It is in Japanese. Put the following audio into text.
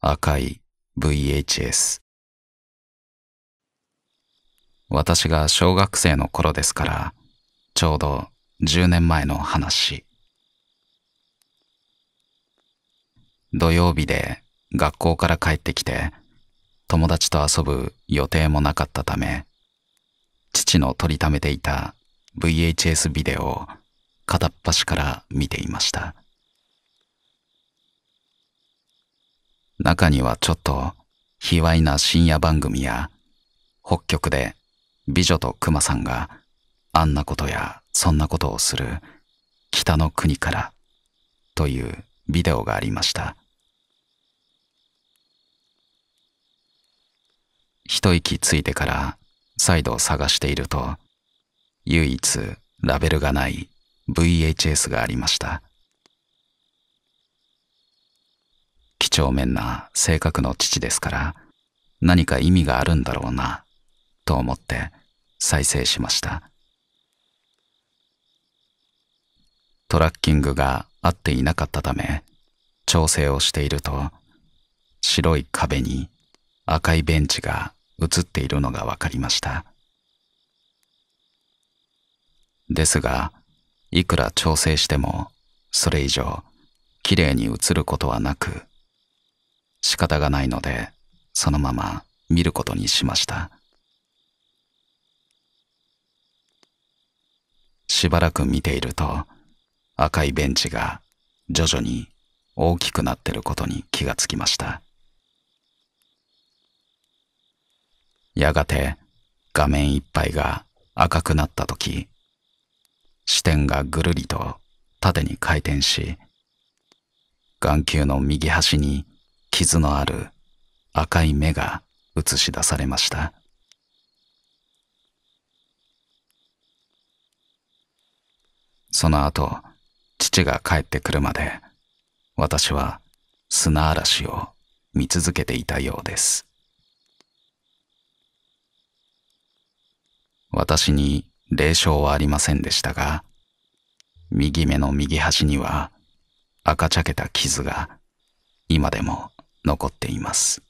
赤い VHS 私が小学生の頃ですからちょうど10年前の話。土曜日で学校から帰ってきて友達と遊ぶ予定もなかったため父の撮りためていた VHS ビデオを片っ端から見ていました。中にはちょっと卑猥な深夜番組や北極で美女と熊さんがあんなことやそんなことをする北の国からというビデオがありました。一息ついてから再度探していると唯一ラベルがない VHS がありました。帳面な性格の父ですから何か意味があるんだろうなと思って再生しましたトラッキングが合っていなかったため調整をしていると白い壁に赤いベンチが映っているのが分かりましたですがいくら調整してもそれ以上きれいに映ることはなく仕方がないのでそのまま見ることにしました。しばらく見ていると赤いベンチが徐々に大きくなってることに気がつきました。やがて画面いっぱいが赤くなった時視点がぐるりと縦に回転し眼球の右端に傷のある赤い目が映し出されました。その後父が帰ってくるまで私は砂嵐を見続けていたようです。私に霊障はありませんでしたが右目の右端には赤茶けた傷が今でも残っています。